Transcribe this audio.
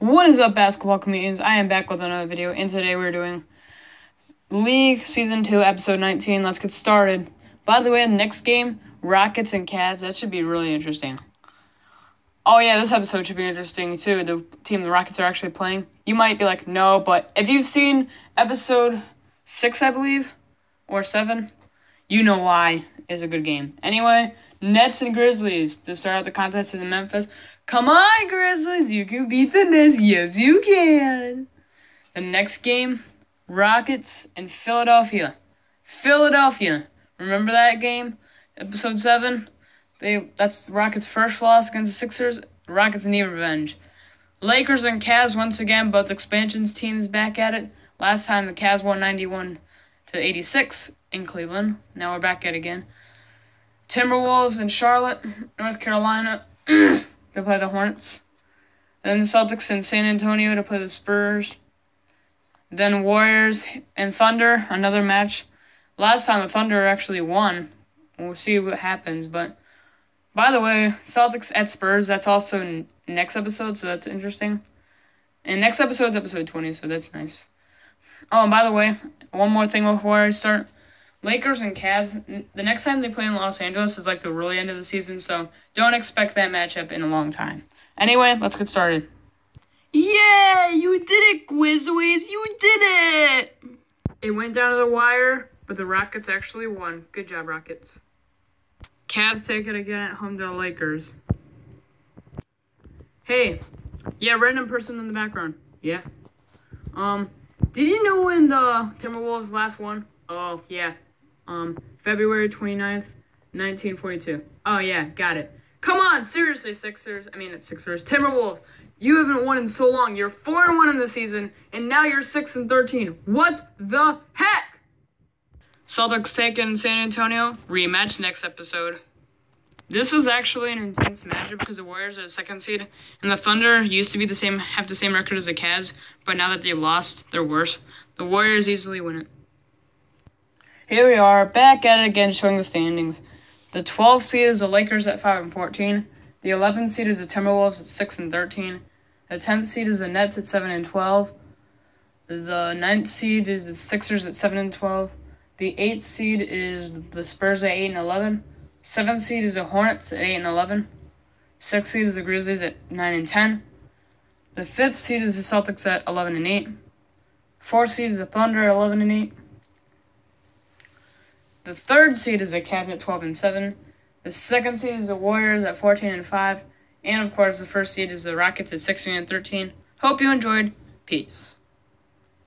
What is up, basketball comedians? I am back with another video, and today we're doing League Season 2, Episode 19. Let's get started. By the way, the next game, Rockets and Cavs, that should be really interesting. Oh, yeah, this episode should be interesting, too. The team the Rockets are actually playing. You might be like, no, but if you've seen Episode 6, I believe, or 7, you know why is a good game. Anyway, Nets and Grizzlies to start out the contest in Memphis. Come on, Grizzlies, you can beat the Nets. Yes, you can. The next game, Rockets and Philadelphia. Philadelphia. Remember that game? Episode 7? They that's Rockets' first loss against the Sixers. Rockets need revenge. Lakers and Cavs once again, both expansions teams back at it. Last time the Cavs won 91 to 86 in Cleveland. Now we're back at it again. Timberwolves and Charlotte, North Carolina to play the Hornets. Then the Celtics in San Antonio to play the Spurs. Then Warriors and Thunder, another match. Last time the Thunder actually won. We'll see what happens. But by the way, Celtics at Spurs, that's also next episode, so that's interesting. And next episode is episode 20, so that's nice. Oh, and by the way, one more thing before I start. Lakers and Cavs, the next time they play in Los Angeles is like the really end of the season, so don't expect that matchup in a long time. Anyway, let's get started. Yeah, you did it, Grizzlies, you did it! It went down to the wire, but the Rockets actually won. Good job, Rockets. Cavs take it again at home to the Lakers. Hey, yeah, random person in the background. Yeah. Um, did you know when the Timberwolves last won? Oh, yeah. Um, February 29th, 1942. Oh, yeah, got it. Come on, seriously, Sixers. I mean, it's Sixers. Timberwolves. You haven't won in so long. You're 4 and 1 in the season, and now you're 6 and 13. What the heck? Celtics take in San Antonio. Rematch next episode. This was actually an intense matchup because the Warriors are the second seed, and the Thunder used to be the same, have the same record as the Cavs, but now that they lost, they're worse. The Warriors easily win it. Here we are, back at it again, showing the standings. The 12th seed is the Lakers at 5 and 14. The 11th seed is the Timberwolves at 6 and 13. The 10th seed is the Nets at 7 and 12. The 9th seed is the Sixers at 7 and 12. The 8th seed is the Spurs at 8 and 11. 7th seed is the Hornets at 8 and 11. 6th seed is the Grizzlies at 9 and 10. The 5th seed is the Celtics at 11 and 8. 4th seed is the Thunder at 11 and 8. The third seed is the Cavs at 12 and 7. The second seed is the Warriors at 14 and 5. And of course, the first seed is the Rockets at 16 and 13. Hope you enjoyed. Peace.